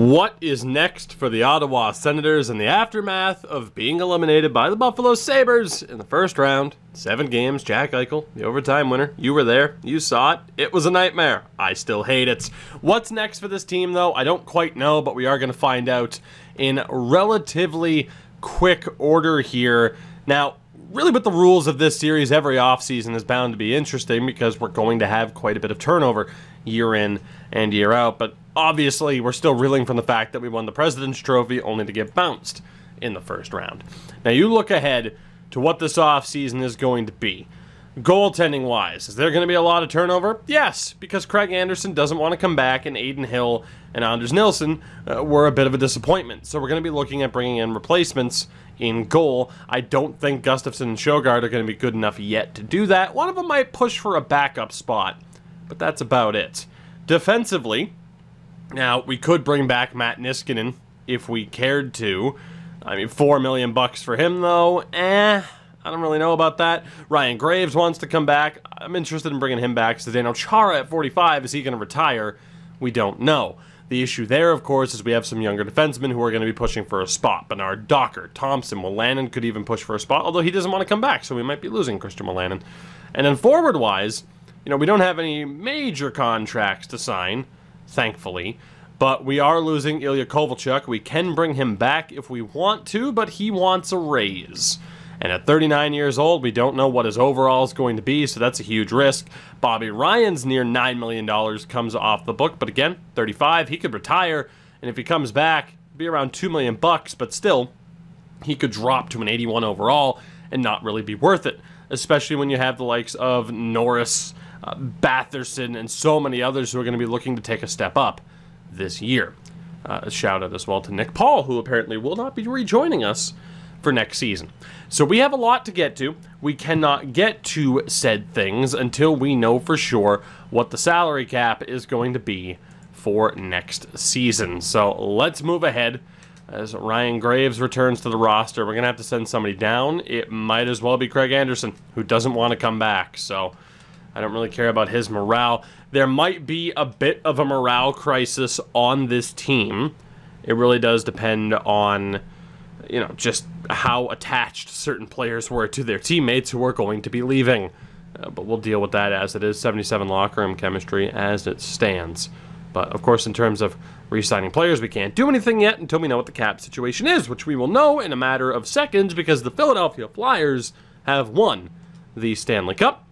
What is next for the Ottawa Senators in the aftermath of being eliminated by the Buffalo Sabres in the first round? Seven games, Jack Eichel, the overtime winner. You were there. You saw it. It was a nightmare. I still hate it. What's next for this team, though? I don't quite know, but we are going to find out in relatively quick order here. Now, really with the rules of this series, every offseason is bound to be interesting because we're going to have quite a bit of turnover year in and year out. But obviously, we're still reeling from the fact that we won the President's Trophy only to get bounced in the first round. Now, you look ahead to what this offseason is going to be. Goaltending wise, is there going to be a lot of turnover? Yes, because Craig Anderson doesn't want to come back, and Adin Hill and Anders Nilsson uh, were a bit of a disappointment. So we're going to be looking at bringing in replacements in goal. I don't think Gustavsson and Sogaard are going to be good enough yet to do that. One of them might push for a backup spot, but that's about it. Defensively, now we could bring back Matt Niskanen if we cared to. I mean, four million bucks for him though. Eh, I don't really know about that. Ryan Graves wants to come back. I'm interested in bringing him back. So Daniel Chara at 45, is he going to retire? We don't know. The issue there, of course, is we have some younger defensemen who are going to be pushing for a spot. Bernard Docker, Thompson, Wolanin could even push for a spot, although he doesn't want to come back, so we might be losing Christian Wolanin. And then forward-wise, you know, we don't have any major contracts to sign, thankfully. But we are losing Ilya Kovalchuk. We can bring him back if we want to, but he wants a raise. And at 39 years old, we don't know what his overall is going to be, so that's a huge risk. Bobby Ryan's near $9 million comes off the book, but again, 35, he could retire, and if he comes back, be around 2 million bucks, but still, he could drop to an 81 overall and not really be worth it, especially when you have the likes of Norris, uh, Batherson, and so many others who are going to be looking to take a step up this year. Uh, a shout out as well to Nick Paul, who apparently will not be rejoining us for next season. So we have a lot to get to. We cannot get to said things until we know for sure what the salary cap is going to be for next season. So let's move ahead. As Ryan Graves returns to the roster, we're going to have to send somebody down. It might as well be Craig Anderson, who doesn't want to come back. So I don't really care about his morale. There might be a bit of a morale crisis on this team. It really does depend on you know, just how attached certain players were to their teammates who are going to be leaving. Uh, but we'll deal with that as it is 77 locker room chemistry as it stands. But of course, in terms of re signing players, we can't do anything yet until we know what the cap situation is, which we will know in a matter of seconds because the Philadelphia Flyers have won the Stanley Cup.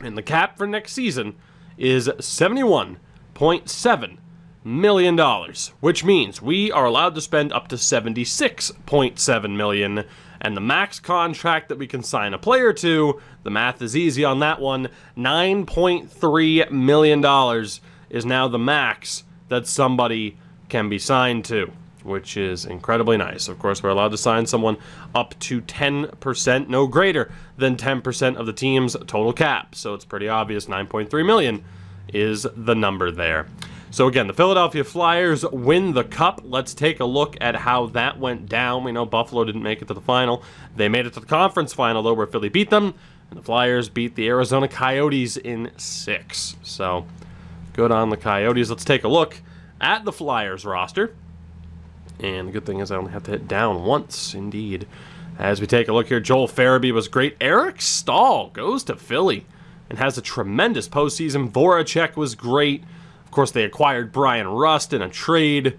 And the cap for next season is 71.7 million dollars, which means we are allowed to spend up to 76.7 million. and the max contract that we can sign a player to, the math is easy on that one, 9.3 million dollars is now the max that somebody can be signed to, which is incredibly nice. Of course, we're allowed to sign someone up to 10%, no greater than 10% of the team's total cap. So it's pretty obvious 9.3 million is the number there. So again, the Philadelphia Flyers win the cup. Let's take a look at how that went down. We know Buffalo didn't make it to the final. They made it to the conference final, though, where Philly beat them. And the Flyers beat the Arizona Coyotes in six. So good on the Coyotes. Let's take a look at the Flyers roster. And the good thing is I only have to hit down once, indeed. As we take a look here, Joel Farabee was great. Eric Staal goes to Philly and has a tremendous postseason. Voracek was great Of course, they acquired Bryan Rust in a trade.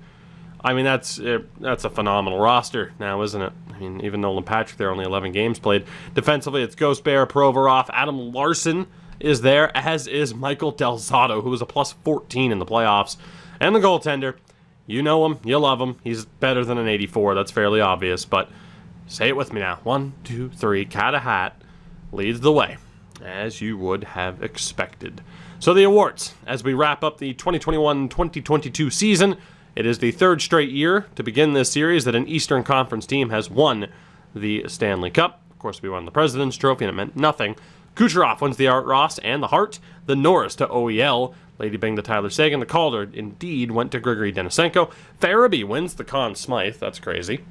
I mean, that's uh, that's a phenomenal roster now, isn't it? I mean, even Nolan Patrick there, only 11 games played. Defensively, it's Gostisbehere, Provorov, Adam Larsson is there, as is Michael Del Zotto, who was a plus 14 in the playoffs. And the goaltender, you know him, you love him. He's better than an 84, that's fairly obvious, but say it with me now. One, two, three, Carter Hart leads the way, as you would have expected. So the awards, as we wrap up the 2021-2022 season, it is the third straight year to begin this series that an Eastern Conference team has won the Stanley Cup. Of course, we won the President's Trophy, and it meant nothing. Kucherov wins the Art Ross and the Hart. The Norris to OEL. Lady Byng to Tyler Seguin. The Calder, indeed, went to Grigory Denisenko. Farabee wins the Conn Smythe. That's crazy.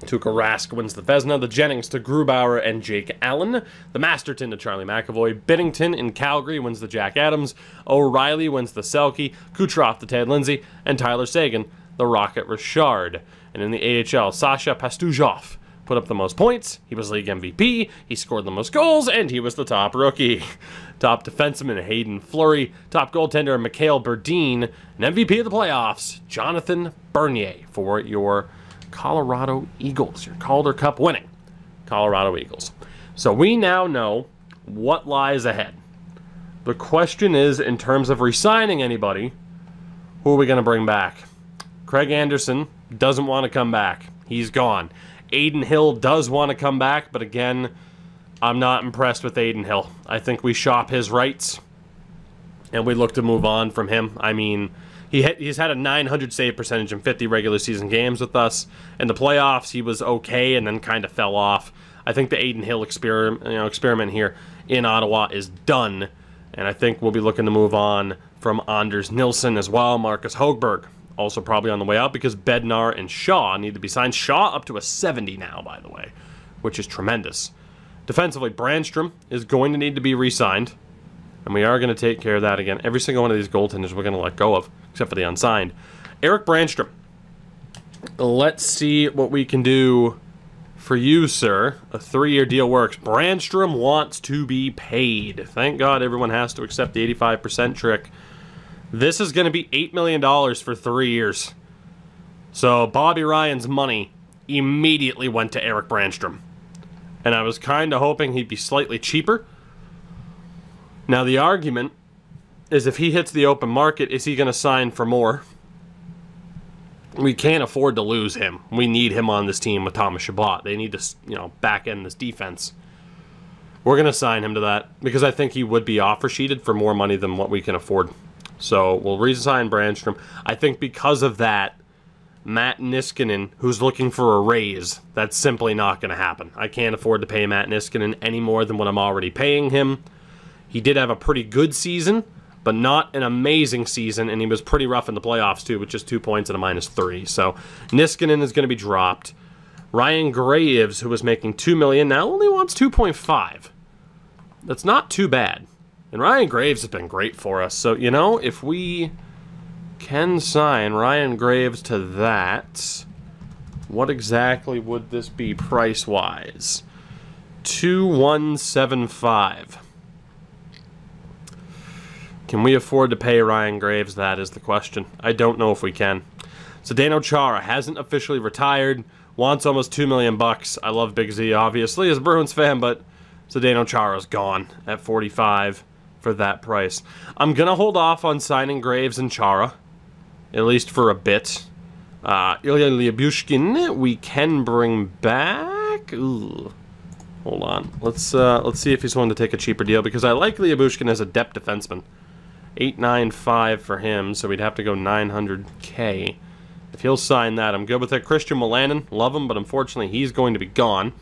Tuukka Rask wins the Vezina, the Jennings to Grubauer and Jake Allen, the Masterton to Charlie McAvoy, Binnington in Calgary wins the Jack Adams, O'Reilly wins the Selke, Kucherov to Ted Lindsay, and Tyler Seguin the Rocket Richard. And in the AHL, Sasha Pastujov put up the most points. He was league MVP. He scored the most goals, and he was the top rookie. top defenseman Hayden Fleury. Top goaltender Mikhail Berdin. And MVP of the playoffs, Jonathan Bernier for your Colorado Eagles. Your Calder Cup winning Colorado Eagles. So we now know what lies ahead. The question is, in terms of re-signing anybody, who are we going to bring back? Craig Anderson doesn't want to come back. He's gone. Adin Hill does want to come back, but again, I'm not impressed with Adin Hill. I think we shop his rights, and we look to move on from him. I mean, he he's had a 900 save percentage in 50 regular season games with us. In the playoffs, he was okay and then kind of fell off. I think the Adin Hill experiment, you know, experiment here in Ottawa is done, and I think we'll be looking to move on from Anders Nilsson as well. Marcus Hogberg also probably on the way out because Bednar and Shaw need to be signed. Shaw up to a 70 now, by the way, which is tremendous. Defensively, Brandstrom is going to need to be re-signed, and we are going to take care of that again. Every single one of these goaltenders we're going to let go of, except for the unsigned. Eric Brandstrom. Let's see what we can do for you, sir. A three-year deal works. Brandstrom wants to be paid. Thank God everyone has to accept the 85% trick. This is going to be $8 million for three years. So Bobby Ryan's money immediately went to Eric Brandstrom. And I was kind of hoping he'd be slightly cheaper. Now the argument is if he hits the open market, is he going to sign for more? We can't afford to lose him. We need him on this team with Thomas Chabot. They need to, you know, back end this defense. We're going to sign him to that because I think he would be offer sheeted for more money than what we can afford. So we'll resign Brandstrom. I think because of that, Matt Niskanen, who's looking for a raise, that's simply not going to happen. I can't afford to pay Matt Niskanen any more than what I'm already paying him. He did have a pretty good season, but not an amazing season, and he was pretty rough in the playoffs too, with just two points and a minus three. So Niskanen is going to be dropped. Ryan Graves, who was making two million, now only wants two point five. That's not too bad. And Ryan Graves has been great for us. So, you know, if we can sign Ryan Graves to that, what exactly would this be price-wise? 2175. Can we afford to pay Ryan Graves? That is the question. I don't know if we can. Zdeno Chara hasn't officially retired. Wants almost two million bucks. I love Big Z, obviously, as a Bruins fan, but Zdeno Chara's gone at 45 for that price. I'm going to hold off on signing Graves and Chara, at least for a bit. Uh, Ilya Lyubushkin, we can bring back. Ooh. Hold on. Let's uh, let's see if he's willing to take a cheaper deal because I like Lyubushkin as a depth defenseman. 895 for him, so we'd have to go 900k. If he'll sign that, I'm good with it. Christian Wolanin, love him, but unfortunately he's going to be gone.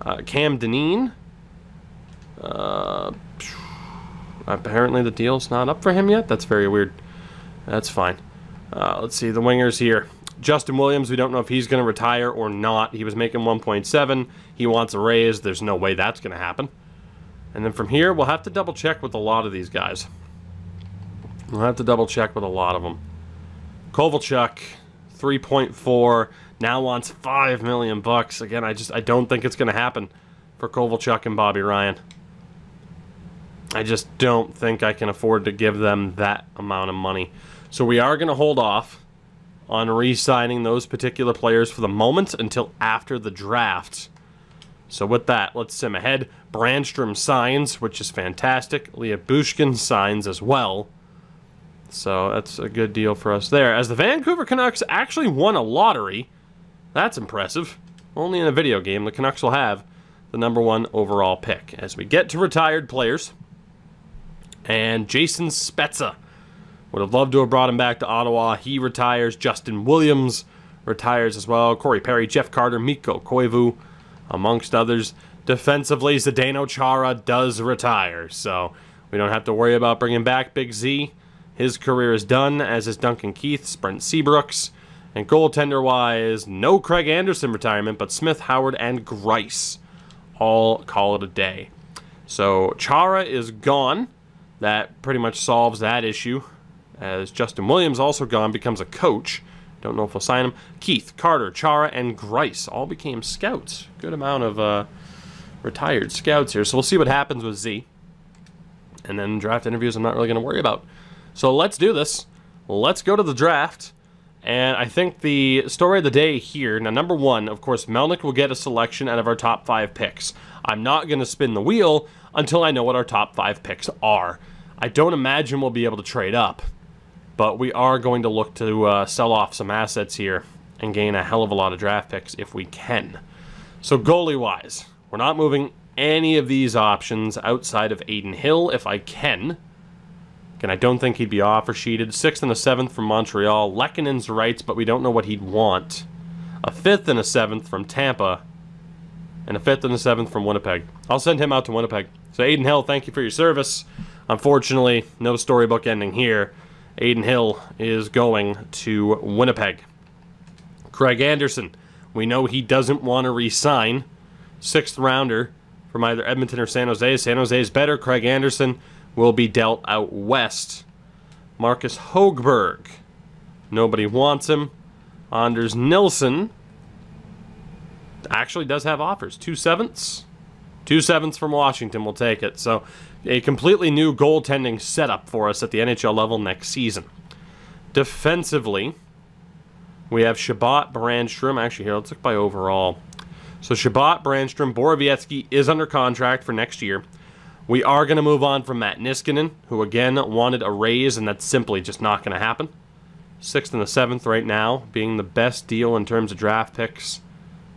Uh, Cam Dineen. Uh, Apparently the deal's not up for him yet. That's very weird. That's fine. Uh, let's see, the wingers here. Justin Williams, we don't know if he's going to retire or not. He was making 1.7. He wants a raise. There's no way that's going to happen. And then from here, we'll have to double check with a lot of these guys. We'll have to double check with a lot of them. Kovalchuk, 3.4, now wants 5 million bucks. Again, I just I don't think it's going to happen for Kovalchuk and Bobby Ryan. I just don't think I can afford to give them that amount of money. So we are going to hold off on re-signing those particular players for the moment until after the draft. So with that, let's sim ahead. Brandstrom signs, which is fantastic. Lyubushkin signs as well. So that's a good deal for us there. As the Vancouver Canucks actually won a lottery, that's impressive. Only in a video game, the Canucks will have the number one overall pick. As we get to retired players, and Jason Spezza. Would have loved to have brought him back to Ottawa. He retires. Justin Williams retires as well. Corey Perry, Jeff Carter, Mikko Koivu, amongst others. Defensively, Zdeno Chara does retire, so we don't have to worry about bringing back Big Z. His career is done, as is Duncan Keith, Brent Seabrooks. And goaltender-wise, no Craig Anderson retirement, but Smith, Howard, and Greiss all call it a day. So Chara is gone. That pretty much solves that issue. As Justin Williams, also gone, becomes a coach. Don't know if we'll sign him. Keith, Carter, Chara, and Greiss all became scouts. Good amount of uh, retired scouts here. So we'll see what happens with Z. And then draft interviews I'm not really going to worry about. So let's do this. Let's go to the draft. And I think the story of the day here, now number one, of course, Melnyk will get a selection out of our top five picks. I'm not going to spin the wheel until I know what our top five picks are. I don't imagine we'll be able to trade up, but we are going to look to uh, sell off some assets here and gain a hell of a lot of draft picks if we can. So goalie-wise, we're not moving any of these options outside of Adin Hill if I can. Again, I don't think he'd be offer sheeted. Sixth and a seventh from Montreal. Lehkonen's rights, but we don't know what he'd want. A fifth and a seventh from Tampa. And a fifth and a seventh from Winnipeg. I'll send him out to Winnipeg. So Adin Hill, thank you for your service. Unfortunately, no storybook ending here. Adin Hill is going to Winnipeg. Craig Anderson, we know he doesn't want to re-sign. Sixth rounder from either Edmonton or San Jose. San Jose is better. Craig Anderson will be dealt out west. Marcus Hogberg. Nobody wants him. Anders Nilsson actually does have offers. Two sevenths. Two sevenths from Washington will take it. So a completely new goaltending setup for us at the NHL level next season. Defensively, we have Chabot, Brandstrom. Actually, here, let's look by overall. So Chabot, Brandstrom, Borowiecki is under contract for next year. We are going to move on from Matt Niskanen, who again wanted a raise, and that's simply just not going to happen. Sixth and the seventh right now, being the best deal in terms of draft picks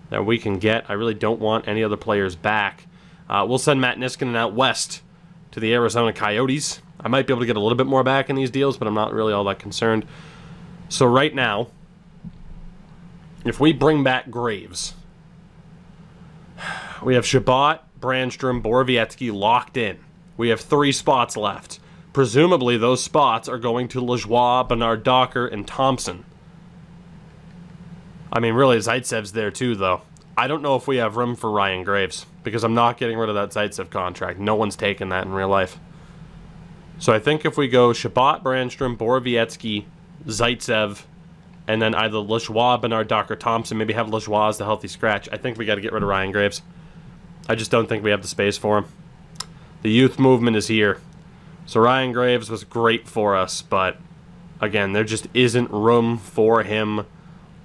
that we can get. I really don't want any other players back. Uh, we'll send Matt Niskanen out west to the Arizona Coyotes. I might be able to get a little bit more back in these deals, but I'm not really all that concerned. So right now, if we bring back Graves, we have Chabot, Brandstrom, Borowiecki locked in. We have three spots left. Presumably, those spots are going to Lajoie, Bernard Docker, and Thompson. I mean, really, Zaitsev's there too, though. I don't know if we have room for Ryan Graves, because I'm not getting rid of that Zaitsev contract. No one's taken that in real life. So I think if we go Chabot, Brandstrom, Borowiecki, Zaitsev, and then either Lajoie, Bernard Docker, Thompson, maybe have Lajoie as the healthy scratch, I think we got to get rid of Ryan Graves. I just don't think we have the space for him. The youth movement is here. So Ryan Graves was great for us, but again, there just isn't room for him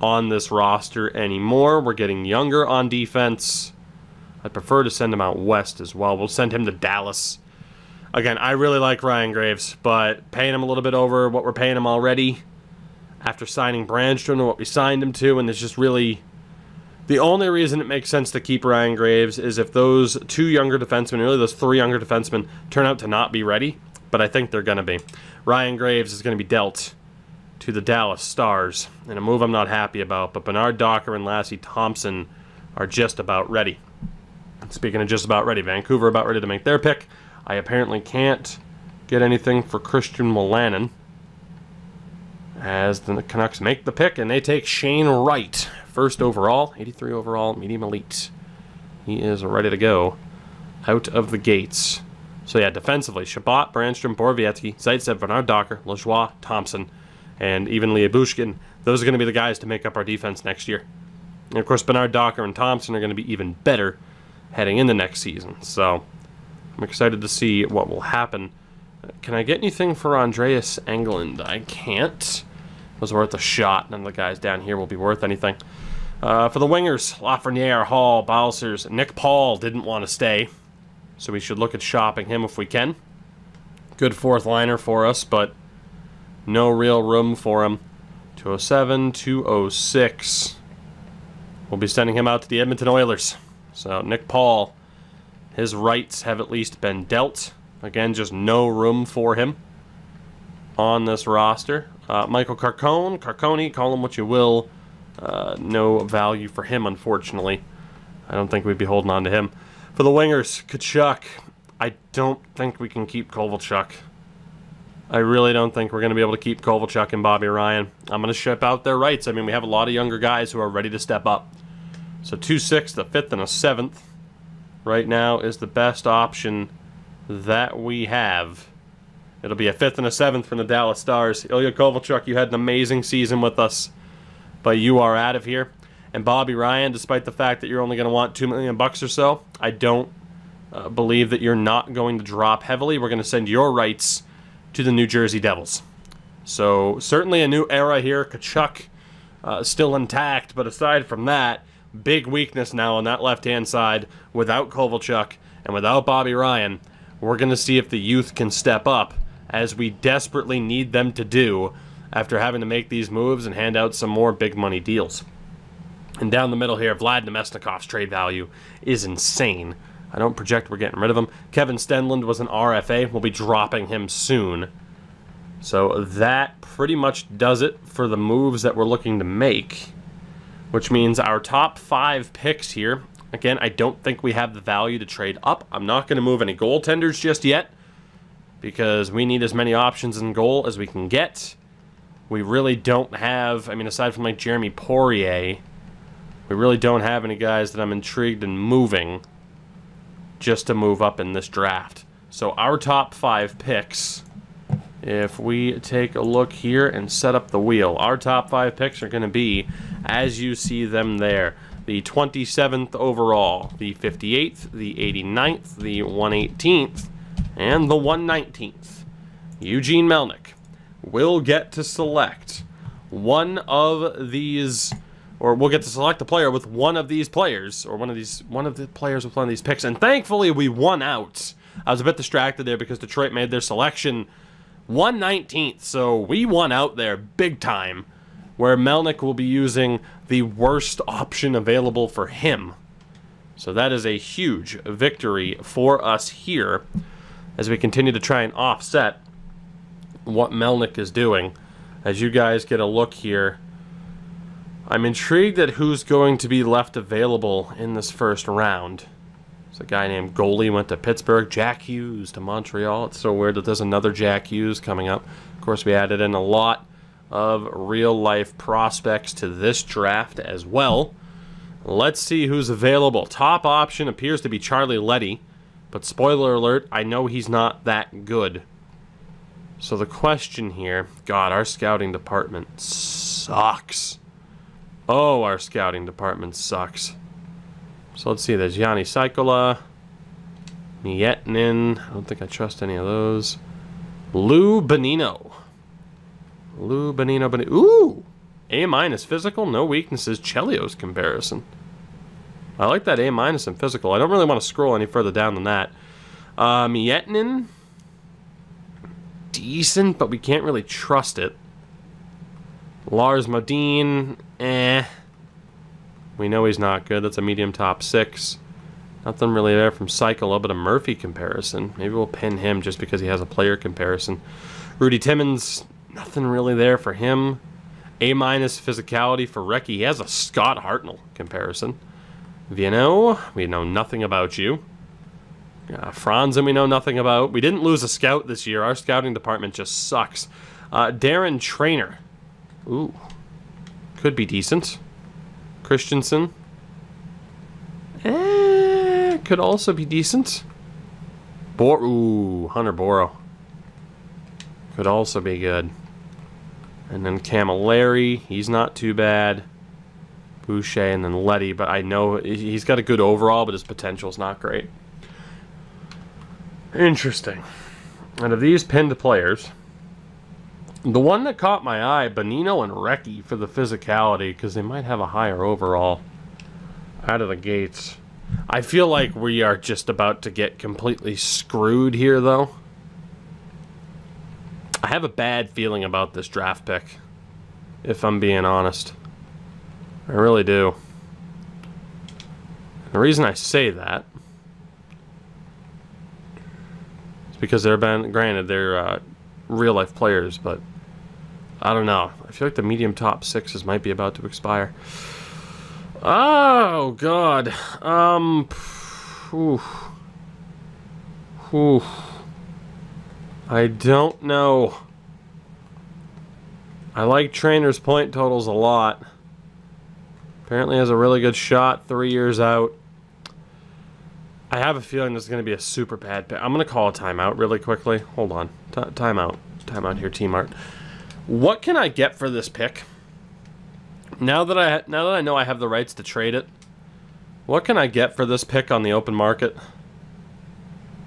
on this roster anymore. We're getting younger on defense. I'd prefer to send him out west as well. We'll send him to Dallas. Again, I really like Ryan Graves, but paying him a little bit over what we're paying him already after signing Brandstrom to what we signed him to, and it's just really the only reason it makes sense to keep Ryan Graves is if those two younger defensemen, really those three younger defensemen, turn out to not be ready. But I think they're going to be. Ryan Graves is going to be dealt to the Dallas Stars in a move I'm not happy about. But Bernard Docker and Lassi Thompson are just about ready. Speaking of just about ready, Vancouver about ready to make their pick. I apparently can't get anything for Christian Wolanin as the Canucks make the pick and they take Shane Wright first overall, 83 overall, medium elite. He is ready to go out of the gates. So yeah, defensively, Chabot, Branstrom, Borowiecki, Zaitsev, Bernard Docker, Lajoie, Thompson, and even Lyubushkin. Those are going to be the guys to make up our defense next year. And of course, Bernard Docker and Thompson are going to be even better heading into the next season. So I'm excited to see what will happen. Can I get anything for Andreas Englund? I can't. It was worth a shot. None of the guys down here will be worth anything. Uh, for the wingers, Lafreniere, Hall, Balcers, Nick Paul didn't want to stay, so we should look at shopping him if we can. Good fourth liner for us, but no real room for him. 207, 206. We'll be sending him out to the Edmonton Oilers. So Nick Paul, his rights have at least been dealt. Again, just no room for him on this roster. Uh, Michael Carcone, Carcone, call him what you will. Uh, no value for him, unfortunately. I don't think we'd be holding on to him. For the wingers, Tkachuk. I don't think we can keep Kovalchuk. I really don't think we're going to be able to keep Kovalchuk and Bobby Ryan. I'm going to ship out their rights. I mean, we have a lot of younger guys who are ready to step up. So 2-6, the 5th and a 7th right now is the best option that we have. It'll be a 5th and a 7th from the Dallas Stars. Ilya Kovalchuk, you had an amazing season with us. but you are out of here. And Bobby Ryan, despite the fact that you're only going to want two million bucks or so, I don't uh, believe that you're not going to drop heavily. We're going to send your rights to the New Jersey Devils. So certainly a new era here. Tkachuk uh, still intact, but aside from that, big weakness now on that left-hand side without Kovalchuk and without Bobby Ryan. We're going to see if the youth can step up as we desperately need them to do after having to make these moves and hand out some more big money deals. And down the middle here, Vlad Namestnikov's trade value is insane. I don't project we're getting rid of him. Kevin Stenlund was an RFA. We'll be dropping him soon. So that pretty much does it for the moves that we're looking to make. Which means our top five picks here. Again, I don't think we have the value to trade up. I'm not going to move any goaltenders just yet. Because we need as many options in goal as we can get. We really don't have, I mean, aside from like Jeremy Poirier, we really don't have any guys that I'm intrigued in moving just to move up in this draft. So our top five picks, if we take a look here and set up the wheel, our top five picks are going to be as you see them there. The 27th overall, the 58th, the 89th, the 118th, and the 119th. Eugene Melnyk will get to select one of these or we'll get to select a player with one of these players, or one of these one of the players with one of these picks. And thankfully, we won out. I was a bit distracted there because Detroit made their selection 119th, so we won out there big time. Where Melnyk will be using the worst option available for him. So that is a huge victory for us here as we continue to try and offset what Melnyk is doing. As you guys get a look here I'm intrigued at who's going to be left available in this first round. There's a guy named Goalie went to Pittsburgh. Jack Hughes to Montreal. It's so weird that there's another Jack Hughes coming up. Of course, we added in a lot of real-life prospects to this draft as well. Let's see who's available. Top option appears to be Charlie Letty, But spoiler alert, I know he's not that good. So the question here, God, our scouting department sucks. Oh, our scouting department sucks. So let's see, there's Yanni Saikola, Mietnin, I don't think I trust any of those. Lou Benino. Lou Benino, Benino. Ooh! A minus physical, no weaknesses, Chelios comparison. I like that A minus in physical. I don't really want to scroll any further down than that. Uh, Mietnin, decent, but we can't really trust it. Lars Modine, eh. We know he's not good. That's a medium top six. Nothing really there from. But a little bit of Murphy comparison. Maybe we'll pin him just because he has a player comparison. Rudy Timmons, nothing really there for him. A minus physicality for Recchi. He has a Scott Hartnell comparison. Vienno, we know nothing about you. Uh, Franzen, we know nothing about. We didn't lose a scout this year. Our scouting department just sucks. Uh, Darren Trainer. Ooh. Could be decent. Christensen. Eh, could also be decent. Bor Ooh, Hunter Boro. Could also be good. And then Camilleri, he's not too bad. Boucher and then Letty, but I know he's got a good overall, but his potential is not great. Interesting. And of these pinned players, the one that caught my eye, Bonino and Recchi for the physicality, because they might have a higher overall out of the gates. I feel like we are just about to get completely screwed here, though. I have a bad feeling about this draft pick, if I'm being honest. I really do. The reason I say that is because they're been granted they're uh, real life players, but I don't know. I feel like the medium top sixes might be about to expire. Oh, God. Um, whew. Whew. I don't know. I like Trainer's point totals a lot. Apparently has a really good shot three years out. I have a feeling this is going to be a super bad pick. I'm going to call a timeout really quickly. Hold on. T timeout. Timeout here, Team Art. What can I get for this pick Now that I now that I know I have the rights to trade it, what can I get for this pick on the open market?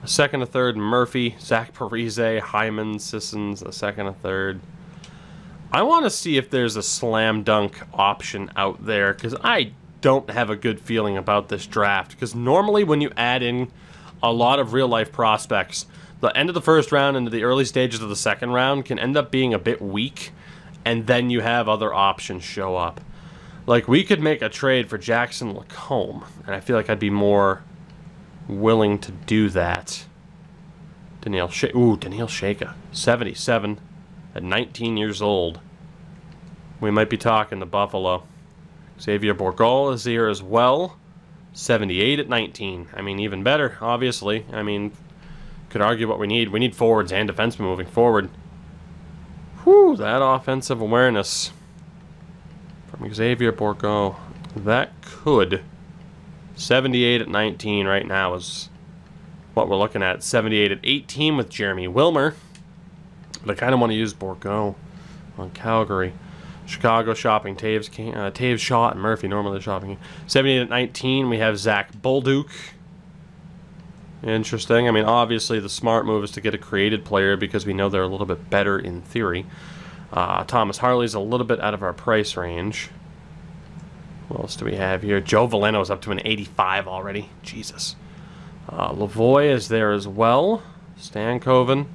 A second, a third, Murphy, Zach Parise, Hyman, Sissons, a second, a third. I want to see if there's a slam dunk option out there because I don't have a good feeling about this draft. Because normally, when you add in a lot of real life prospects, the end of the first round into the early stages of the second round can end up being a bit weak, and then you have other options show up. Like, we could make a trade for Jackson Lacombe, and I feel like I'd be more willing to do that. Daniil Sh Ooh, Daniil Chayka, 77 at 19 years old. We might be talking to Buffalo. Xavier Bourgault is here as well. 78 at 19. I mean, even better, obviously. I mean, could argue what we need. We need forwards and defensemen moving forward. Whew, that offensive awareness from Xavier Bourgault. That could. 78 at 19 right now is what we're looking at. 78 at 18 with Jeremy Wilmer. But I kind of want to use Bourgault on Calgary. Chicago shopping Taves, uh, Toews, Shaw, and Murphy. Normally shopping. 78 at 19, we have Zach Bolduc. Interesting. I mean, obviously the smart move is to get a created player because we know they're a little bit better in theory. Uh, Thomas Harley's a little bit out of our price range. What else do we have here? Joe Veleno's up to an 85 already. Jesus. Uh, Lavoie is there as well. Stankoven.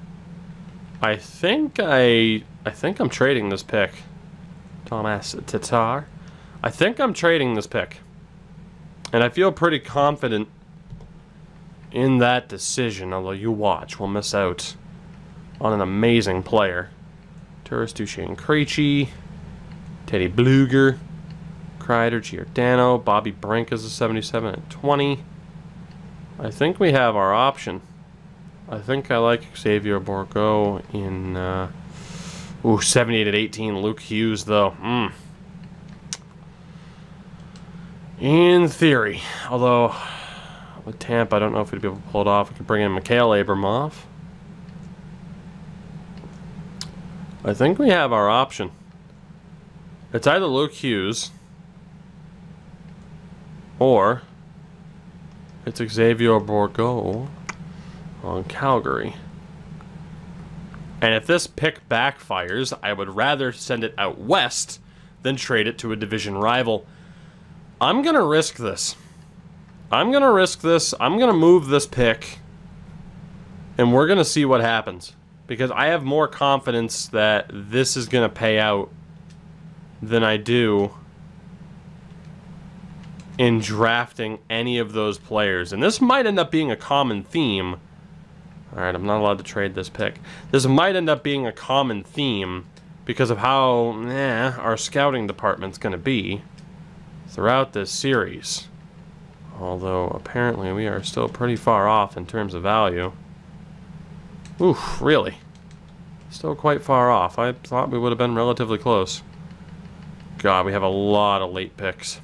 I think I I think I'm trading this pick. Thomas Tatar. I think I'm trading this pick. And I feel pretty confident in that decision, although you watch, we'll miss out on an amazing player. Turris Duchesne Krejci, Teddy Blueger, Kreider, Giordano, Bobby Brink is a 77 at 20. I think we have our option. I think I like Xavier Bourgault in, uh, ooh, 78 at 18. Luke Hughes, though. Mm. In theory. Although, with Tampa, I don't know if we'd be able to pull it off. We could bring in Mikhail Abramov. I think we have our option. It's either Luke Hughes or it's Xavier Bourgault on Calgary. And if this pick backfires, I would rather send it out west than trade it to a division rival. I'm going to risk this. I'm going to risk this. I'm going to move this pick. And we're going to see what happens. Because I have more confidence that this is going to pay out than I do in drafting any of those players. And this might end up being a common theme. Alright, I'm not allowed to trade this pick. This might end up being a common theme because of how eh, our scouting department's going to be throughout this series. Although, apparently, we are still pretty far off in terms of value. Oof, really? Still quite far off. I thought we would have been relatively close. God, we have a lot of late picks.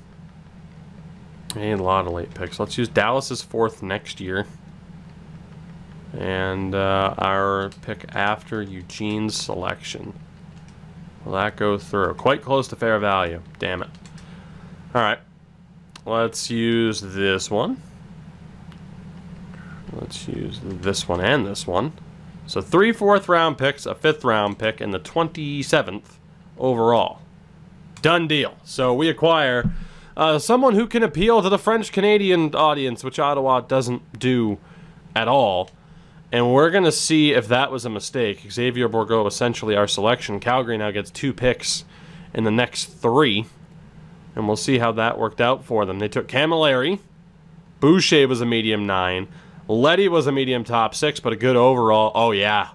A lot of late picks. Let's use Dallas's fourth next year. And uh, our pick after Eugene's selection. Will that go through? Quite close to fair value. Damn it. Alright. Let's use this one. Let's use this one and this one. So three fourth round picks, a fifth round pick, and the 27th overall. Done deal. So we acquire uh, someone who can appeal to the French Canadian audience, which Ottawa doesn't do at all. And we're going to see if that was a mistake. Xavier Bourgault, essentially our selection. Calgary now gets two picks in the next three. And we'll see how that worked out for them. They took Camilleri. Boucher was a medium nine. Letty was a medium top six, but a good overall. Oh, yeah.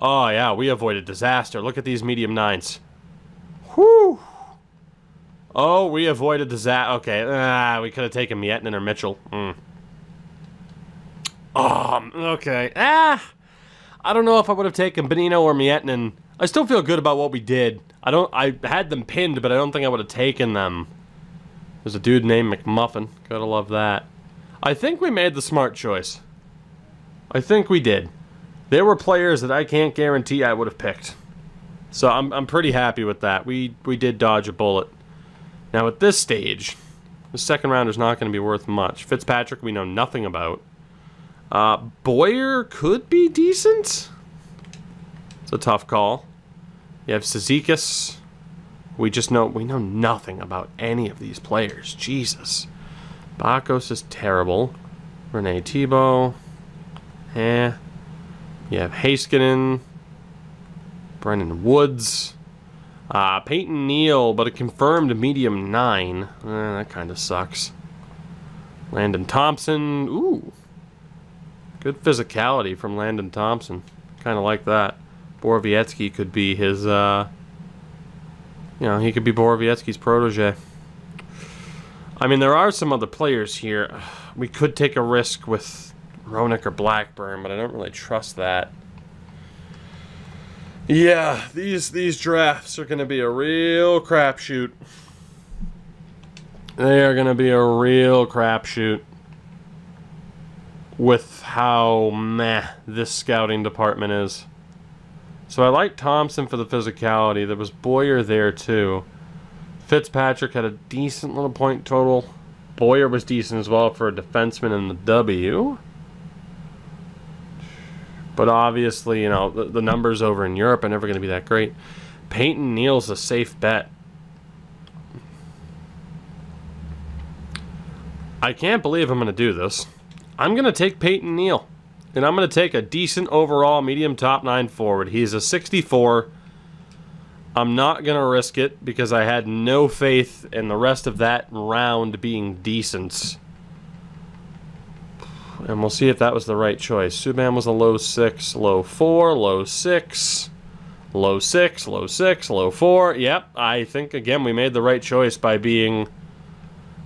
Oh, yeah, we avoided disaster. Look at these medium nines. Whew. Oh, we avoided Zat. Okay, ah, we could have taken Miettinen or Mitchell. Mm. Oh, okay. Ah, I don't know if I would have taken Benino or Miettinen. I still feel good about what we did. I don't. I had them pinned, but I don't think I would have taken them. There's a dude named McMuffin. Gotta love that. I think we made the smart choice. I think we did. There were players that I can't guarantee I would have picked. So I'm, I'm pretty happy with that. We we did dodge a bullet. Now, at this stage, the second round is not going to be worth much. Fitzpatrick, we know nothing about. Uh, Boyer could be decent. It's a tough call. You have Cizikas. We just know we know nothing about any of these players. Jesus. Bakos is terrible. Rene Thibault. Eh. You have Heiskanen. Brendan Woods. Uh, Peyton Neal, but a confirmed medium 9. Eh, that kind of sucks. Landon Thompson. Ooh. Good physicality from Landon Thompson. Kind of like that. Borowiecki could be his, uh, you know, he could be Borowiecki's protege. I mean, there are some other players here. We could take a risk with Roenick or Blackburn, but I don't really trust that. Yeah, these these drafts are going to be a real crapshoot. They are going to be a real crapshoot with how meh this scouting department is. So I like Thompson for the physicality. There was Boyer there too. Fitzpatrick had a decent little point total. Boyer was decent as well for a defenseman in the W. But obviously, you know, the, the numbers over in Europe are never going to be that great. Peyton Neal's a safe bet. I can't believe I'm going to do this. I'm going to take Peyton Neal. And I'm going to take a decent overall medium top nine forward. He's a 64. I'm not going to risk it because I had no faith in the rest of that round being decent. And we'll see if that was the right choice. Subban was a low 6, low 4, low 6, low 6, low 6, low 4. Yep, I think, again, we made the right choice by being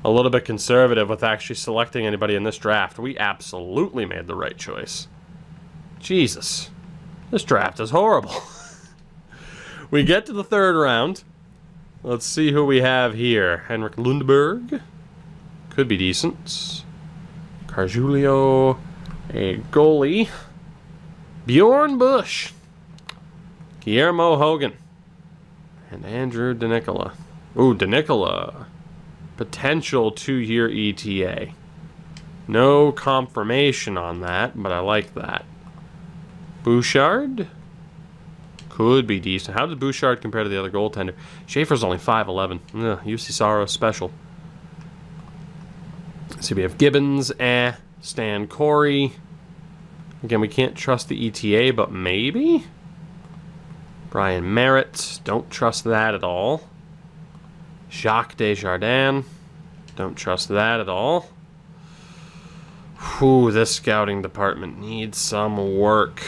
a little bit conservative with actually selecting anybody in this draft. We absolutely made the right choice. Jesus. This draft is horrible. we get to the third round. Let's see who we have here. Henrik Lundberg. Could be decent. Carjulio. A goalie. Bjorn Bush. Guillermo Hogan. And Andrew DeNicola. Ooh, DeNicola. Potential two-year ETA. No confirmation on that, but I like that. Bouchard? Could be decent. How did Bouchard compare to the other goaltender? Schaefer's only 5'11". Ugh, UC Sorrow special. So we have Gibbons, eh. Stan Corey. Again, we can't trust the ETA, but maybe? Brian Merritt. Don't trust that at all. Jacques Desjardins. Don't trust that at all. Whew, this scouting department needs some work.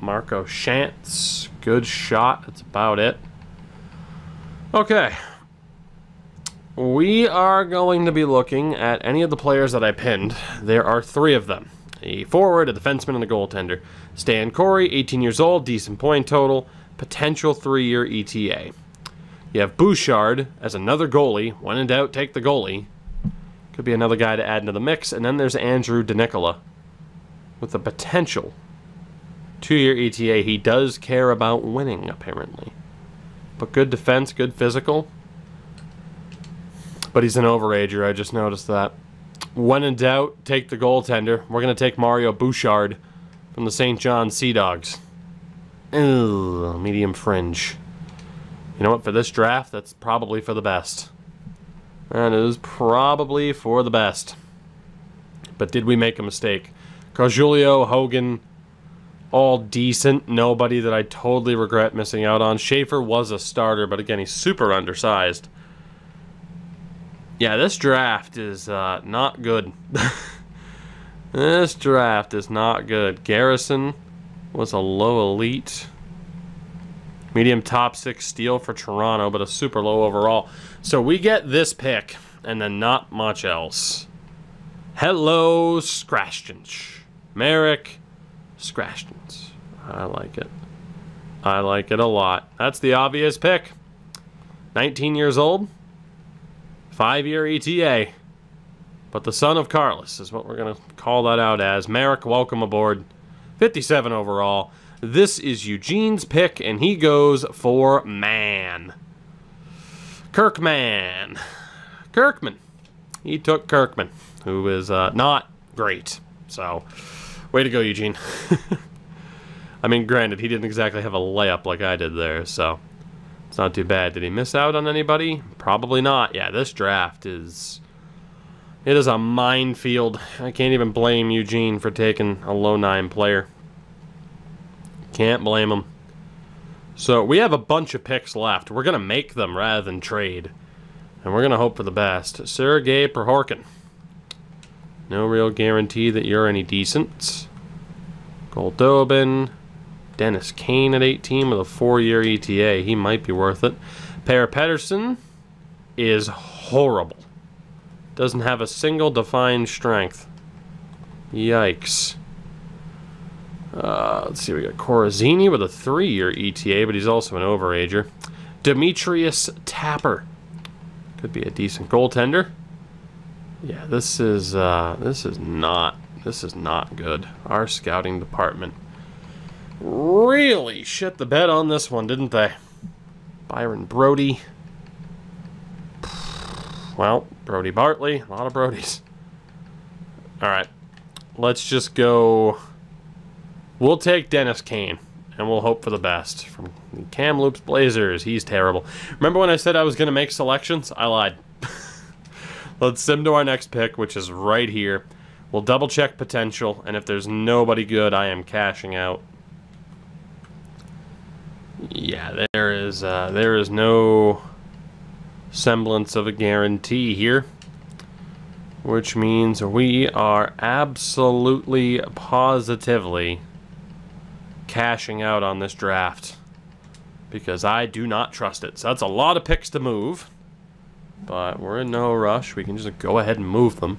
Marco Shantz. Good shot. That's about it. Okay. We are going to be looking at any of the players that I pinned. There are three of them. A forward, a defenseman, and a goaltender. Stan Corey, 18 years old, decent point total, potential three-year ETA. You have Bouchard as another goalie. When in doubt, take the goalie. Could be another guy to add into the mix. And then there's Andrew DeNicola with the potential two-year ETA. He does care about winning, apparently. But good defense, good physical. But he's an overager. I just noticed that. When in doubt, take the goaltender. We're going to take Mario Bouchard from the Saint John Sea Dogs. Ugh, medium fringe. You know what? For this draft, that's probably for the best. That is probably for the best. But did we make a mistake? Carjulio, Hogan, all decent. Nobody that I totally regret missing out on. Schaefer was a starter, but again, he's super undersized. Yeah, this draft is uh, not good. this draft is not good. Garrison was a low elite. Medium top six steal for Toronto, but a super low overall. So we get this pick, and then not much else. Hello, Scrashtins. Merrick Scrashtins. I like it. I like it a lot. That's the obvious pick. 19 years old. Five-year ETA. But the son of Carlos is what we're going to call that out as. Merrick, welcome aboard. 57 overall. This is Eugene's pick, and he goes for man. Kirkman. Kirkman. He took Kirkman, who is uh, not great. So, way to go, Eugene. I mean, granted, he didn't exactly have a layup like I did there, so it's not too bad. Did he miss out on anybody? Probably not. Yeah, this draft is... It is a minefield. I can't even blame Eugene for taking a low nine player. Can't blame them. So we have a bunch of picks left. We're going to make them rather than trade. And we're going to hope for the best. Sergei Prohorkin. No real guarantee that you're any decent. Goldobin. Dennis Kane at 18 with a four-year ETA. He might be worth it. Per Pedersen is horrible. Doesn't have a single defined strength. Yikes. Uh, let's see, we got Corazini with a three-year ETA, but he's also an overager. Demetrius Tapper. Could be a decent goaltender. Yeah, this is uh, this is not this is not good. Our scouting department really shit the bed on this one, didn't they? Byron Brody. Well, Brody Bartley, a lot of Brodies. All right, let's just go. We'll take Dennis Kane, and we'll hope for the best. From Kamloops Blazers, he's terrible. Remember when I said I was going to make selections? I lied. let's sim to our next pick, which is right here. We'll double check potential, and if there's nobody good, I am cashing out. Yeah, there is uh, there is no semblance of a guarantee here, which means we are absolutely positively cashing out on this draft because I do not trust it. So that's a lot of picks to move, but we're in no rush. We can just go ahead and move them.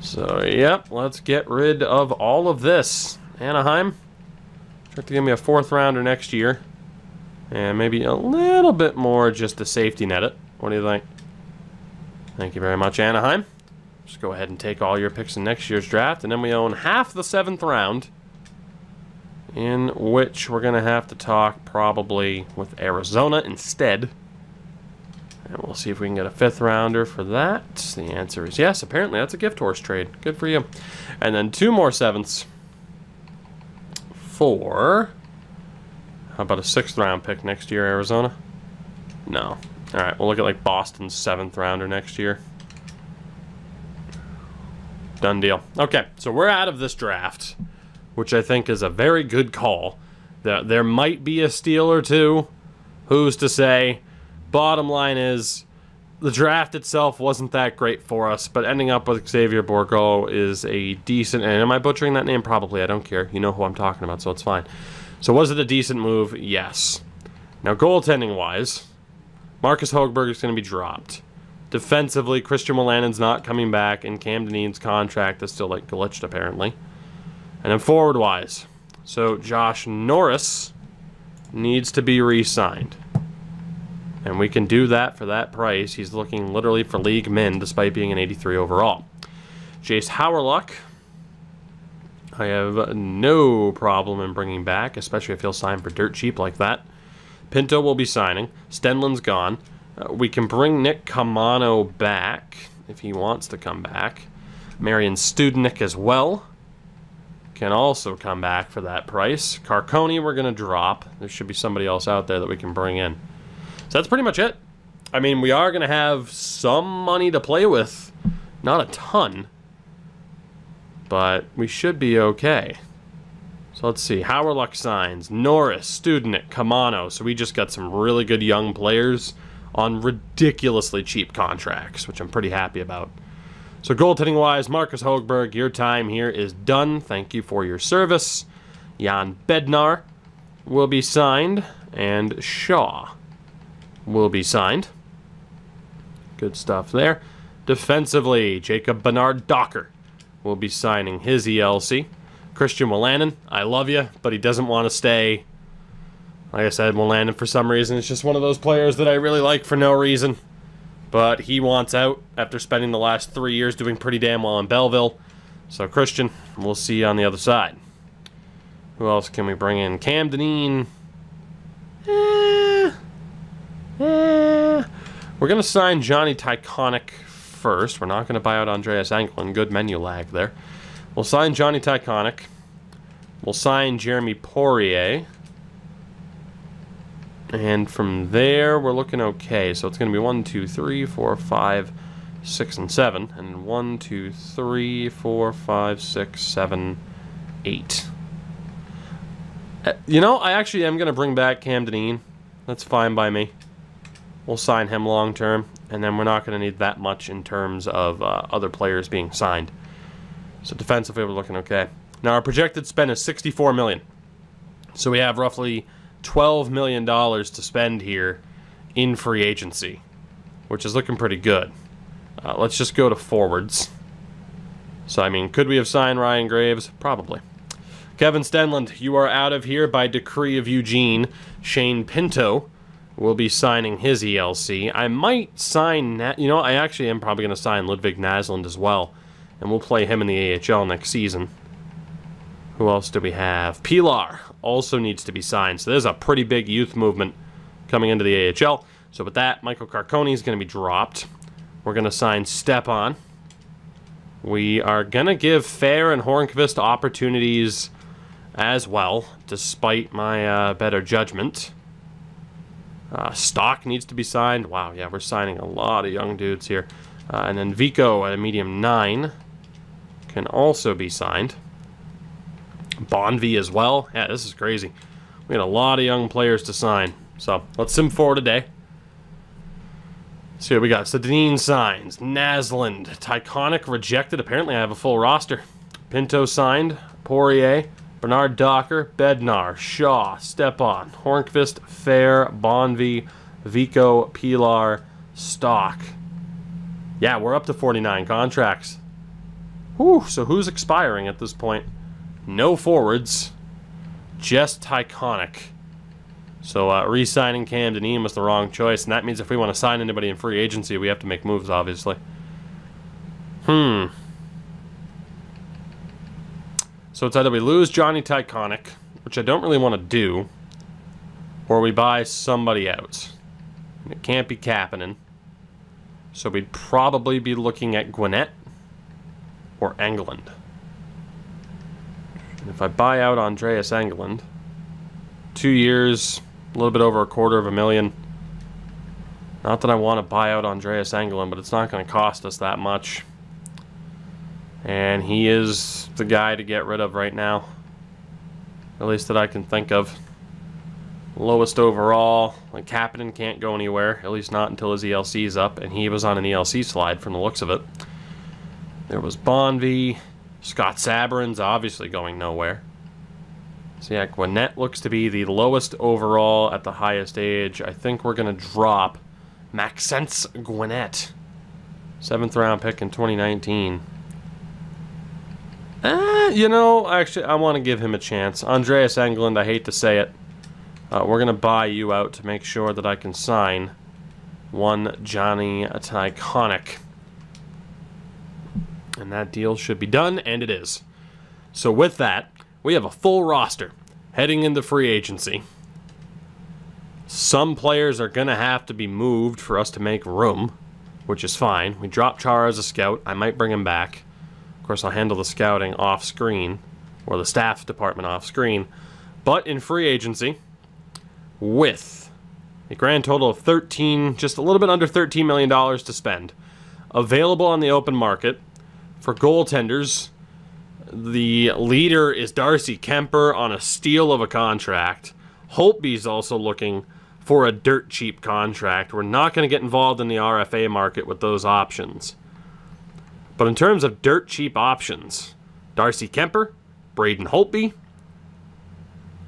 So, yep, let's get rid of all of this. Anaheim, try to give me a fourth rounder next year. And maybe a little bit more just to safety net it. What do you think? Thank you very much, Anaheim. Just go ahead and take all your picks in next year's draft. And then we own half the seventh round. In which we're going to have to talk probably with Arizona instead. And we'll see if we can get a fifth rounder for that. The answer is yes. Apparently, that's a gift horse trade. Good for you. And then two more sevenths for how about a sixth round pick next year, Arizona? No. All right, we'll look at like Boston's seventh rounder next year. Done deal. Okay, so we're out of this draft, which I think is a very good call. There, there might be a steal or two. Who's to say? Bottom line is, the draft itself wasn't that great for us, but ending up with Xavier Bourgault is a decent. And am I butchering that name? Probably. I don't care. You know who I'm talking about, so it's fine. So was it a decent move? Yes. Now goaltending wise, Marcus Hogberg is going to be dropped. Defensively, Christian Wolanin's not coming back, and Cam Dineen's contract is still like glitched apparently. And then forward wise, so Josh Norris needs to be re-signed. And we can do that for that price. He's looking literally for league min despite being an 83 overall. Jayce Hawryluk I have no problem in bringing back, especially if he'll sign for dirt cheap like that. Pinto will be signing. Stenlund's gone. Uh, we can bring Nick Caamano back if he wants to come back. Marian Studenic as well can also come back for that price. Carcone we're going to drop. There should be somebody else out there that we can bring in. So that's pretty much it. I mean, we are going to have some money to play with. Not a ton but we should be okay. So let's see. Hawryluk signs. Norris, Studenic, Caamano. So we just got some really good young players on ridiculously cheap contracts, which I'm pretty happy about. So goaltending wise, Marcus Hogberg, your time here is done. Thank you for your service. Jan Bednar will be signed, and Shaw will be signed. Good stuff there. Defensively, Jacob Bernard Docker will be signing his ELC. Christian Wolanin, I love you, but he doesn't want to stay. Like I said, Wolanin, for some reason, is just one of those players that I really like for no reason. But he wants out after spending the last three years doing pretty damn well in Belleville. So, Christian, we'll see you on the other side. Who else can we bring in? Cam Dineen. Eh, eh. We're going to sign Johnny Tychonick first. We're not going to buy out Andreas Englund. Good menu lag there. We'll sign Johnny Tychonick. We'll sign Jeremy Poirier. And from there, we're looking okay. So it's going to be 1, 2, 3, 4, 5, 6, and 7. And 1, 2, 3, 4, 5, 6, 7, 8. Uh, you know, I actually am going to bring back Cam Dineen. That's fine by me. We'll sign him long term. And then we're not going to need that much in terms of uh, other players being signed. So defensively, we're looking okay. Now, our projected spend is 64 million. So we have roughly $12 million to spend here in free agency, which is looking pretty good. Uh, let's just go to forwards. So, I mean, could we have signed Ryan Graves? Probably. Kevin Stenlund, you are out of here by decree of Eugene. Shane Pinto will be signing his ELC. I might sign, you know, I actually am probably going to sign Ludwig Naslund as well. And we'll play him in the AHL next season. Who else do we have? Pilar also needs to be signed. So there's a pretty big youth movement coming into the AHL. So with that, Michael Carcone is going to be dropped. We're going to sign Stepan. We are going to give Fair and Hornqvist opportunities as well, despite my uh, better judgment. Uh, Stock needs to be signed. Wow, yeah, we're signing a lot of young dudes here. Uh, and then Vico at a medium 9 can also be signed. Bonvi as well. Yeah, this is crazy. We got a lot of young players to sign. So let's sim for today. see what we got. So Dineen signs. Naslund. Tychonick rejected. Apparently I have a full roster. Pinto signed. Poirier. Bernard Docker. Bednar. Shaw. Stepan. Hornqvist. Fair. Bonvi. Vico. Pilar. Stock. Yeah, we're up to 49 contracts. Whew, so who's expiring at this point? No forwards, just Tychonick. So uh, re-signing Cam Dineen was the wrong choice, and that means if we want to sign anybody in free agency, we have to make moves, obviously. Hmm. So it's either we lose Johnny Tychonick, which I don't really want to do, or we buy somebody out. It can't be Kapanen. So we'd probably be looking at Guenette or If I buy out Andreas Englund, two years, a little bit over a quarter of a million. Not that I want to buy out Andreas Englund, but it's not going to cost us that much. And he is the guy to get rid of right now. At least that I can think of. Lowest overall. Like Kapanen can't go anywhere, at least not until his ELC is up, and he was on an ELC slide from the looks of it. There was Bonvi. Scott Sabourin's obviously going nowhere. So yeah, Guenette looks to be the lowest overall at the highest age. I think we're going to drop Maxence Guenette. Seventh round pick in 2019. Eh, you know, actually, I want to give him a chance. Andreas Englund, I hate to say it. Uh, we're going to buy you out to make sure that I can sign one Johnny Tychonick. And that deal should be done, and it is. So with that, we have a full roster heading into free agency. Some players are going to have to be moved for us to make room, which is fine. We dropped Chara as a scout. I might bring him back. Of course, I'll handle the scouting off screen, or the staff department off screen. But in free agency, with a grand total of 13, just a little bit under $13 million to spend, available on the open market, for goaltenders, the leader is Darcy Kuemper on a steal of a contract. Holtby's also looking for a dirt cheap contract. We're not going to get involved in the RFA market with those options. But in terms of dirt cheap options, Darcy Kuemper, Braden Holtby,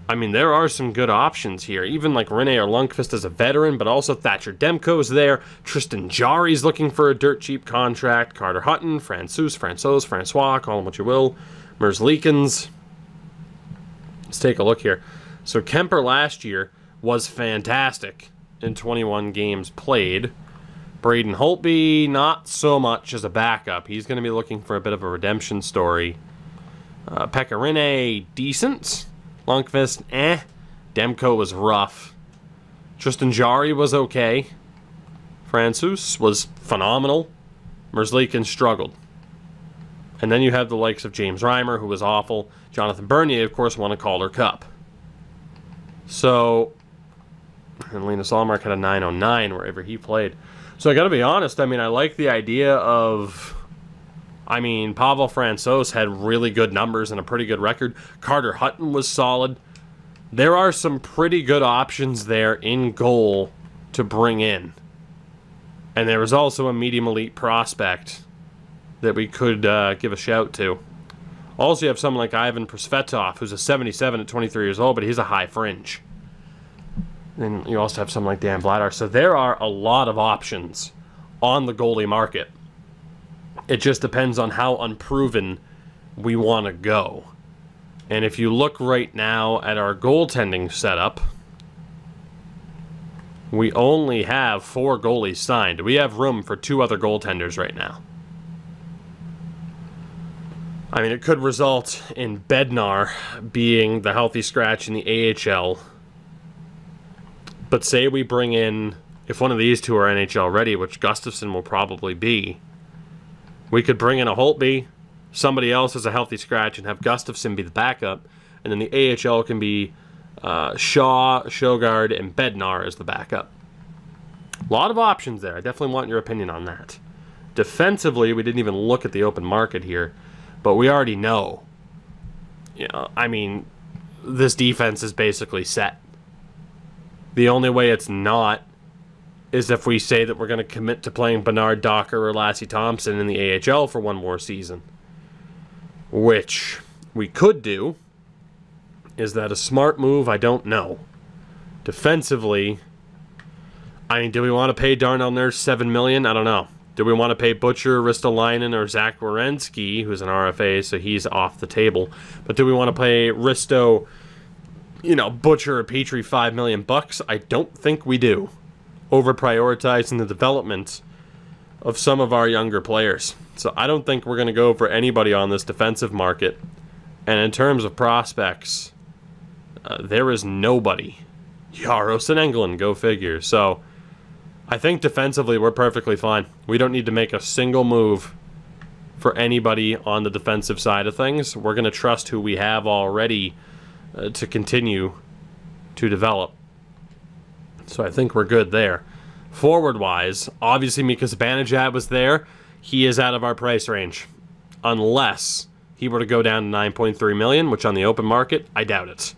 I mean, there are some good options here. Even like Rinne or Lundqvist as a veteran, but also Thatcher Demko is there. Tristan Jarry's looking for a dirt cheap contract. Carter Hutton, Francouz, Francois, Francois, call him what you will. Merzlikins. Let's take a look here. So Kuemper last year was fantastic in 21 games played. Braden Holtby, not so much as a backup. He's going to be looking for a bit of a redemption story. Uh, decent. Lundqvist, eh. Demko was rough. Tristan Jarry was okay. Francouz was phenomenal. Merzlikins struggled. And then you have the likes of James Reimer, who was awful. Jonathan Bernier, of course, won a Calder Cup. So, and Linus Ullmark had a 909 wherever he played. So I got to be honest. I mean, I like the idea of. I mean, Pavel Francouz had really good numbers and a pretty good record. Carter Hutton was solid. There are some pretty good options there in goal to bring in. And there was also a medium elite prospect that we could uh, give a shout to. Also, you have someone like Ivan Prosvetov, who's a 77 at 23 years old, but he's a high fringe. And you also have someone like Dan Vladar. So there are a lot of options on the goalie market. It just depends on how unproven we want to go. And if you look right now at our goaltending setup, we only have four goalies signed. We have room for two other goaltenders right now. I mean, it could result in Bednar being the healthy scratch in the AHL but say we bring in, if one of these two are NHL ready, which Gustavsson will probably be, we could bring in a Holtby, somebody else as a healthy scratch, and have Gustavsson be the backup, and then the AHL can be uh, Shaw, Sogaard, and Bednar as the backup. A lot of options there. I definitely want your opinion on that. Defensively, we didn't even look at the open market here, but we already know. You know, I mean, this defense is basically set. The only way it's not is if we say that we're going to commit to playing Bernard Docker or Lassi Thompson in the AHL for one more season. Which we could do. Is that a smart move? I don't know. Defensively, I mean, do we want to pay Darnell Nurse seven million? I don't know. Do we want to pay Butcher, Ristolainen, or Zach Werenski, who's an RFA, so he's off the table? But do we want to pay Risto, you know, butcher a Petry five million bucks? I don't think we do. Over prioritizing the development of some of our younger players. So I don't think we're going to go for anybody on this defensive market. And in terms of prospects, uh, there is nobody. Jaros and Engelland, go figure. So I think defensively we're perfectly fine. We don't need to make a single move for anybody on the defensive side of things. We're going to trust who we have already uh, to continue to develop. So I think we're good there. Forward wise, obviously Mika Zibanejad was there. He is out of our price range. Unless he were to go down to 9.3 million, which on the open market, I doubt it.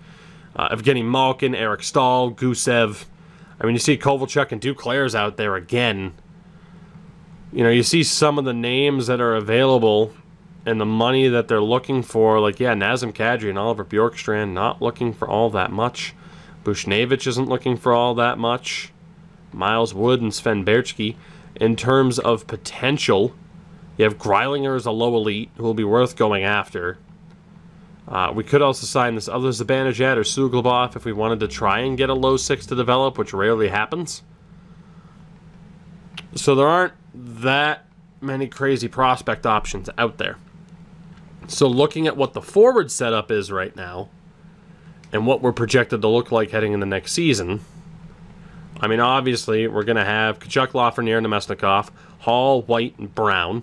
Uh, Evgeny Malkin, Eric Staal, Gusev. I mean, you see Kovalchuk and Duclair's out there again. You know, you see some of the names that are available and the money that they're looking for, like, yeah, Nazem Kadri and Oliver Bjorkstrand not looking for all that much. Buchnevich isn't looking for all that much. Miles Wood and Sven Baertschi. In terms of potential, you have Greilinger as a low elite who will be worth going after. Uh, we could also sign this other Zibanejad or Suglobov if we wanted to try and get a low six to develop, which rarely happens. So there aren't that many crazy prospect options out there. So looking at what the forward setup is right now, and what we're projected to look like heading in the next season, I mean, obviously, we're going to have Tkachuk, Lafreniere, Namestnikov, Hall, White, and Brown.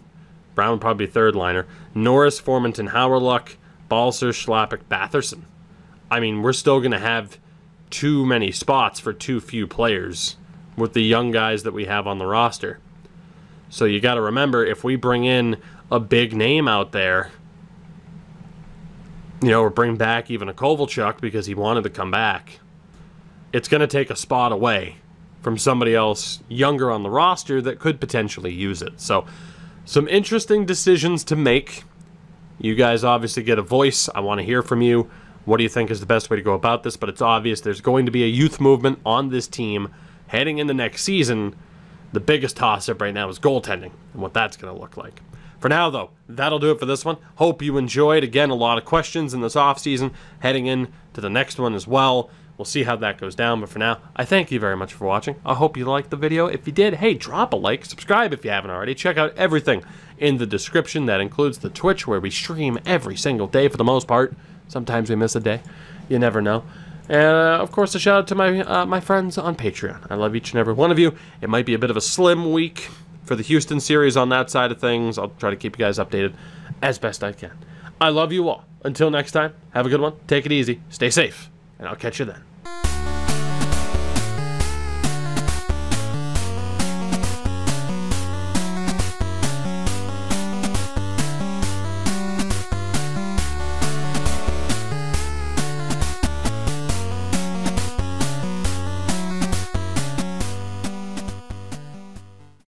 Brown probably third liner. Norris, Formenton, Hawryluk, Balcer, Schlappick, Batherson. I mean, we're still going to have too many spots for too few players with the young guys that we have on the roster. So you got to remember, if we bring in a big name out there, you know, or bring back even a Kovalchuk because he wanted to come back, it's going to take a spot away from somebody else younger on the roster that could potentially use it. So, some interesting decisions to make. You guys obviously get a voice. I want to hear from you. What do you think is the best way to go about this? But it's obvious there's going to be a youth movement on this team heading into next season. The biggest toss up right now is goaltending and what that's going to look like. For now, though, that'll do it for this one. Hope you enjoyed. Again, a lot of questions in this offseason, heading in to the next one as well. We'll see how that goes down, but for now, I thank you very much for watching. I hope you liked the video. If you did, hey, drop a like, subscribe if you haven't already. Check out everything in the description. That includes the Twitch, where we stream every single day for the most part. Sometimes we miss a day. You never know. And uh, of course, a shout out to my uh, my friends on Patreon. I love each and every one of you. It might be a bit of a slim week for the Houston series on that side of things. I'll try to keep you guys updated as best I can. I love you all. Until next time, have a good one. Take it easy. Stay safe, and I'll catch you then.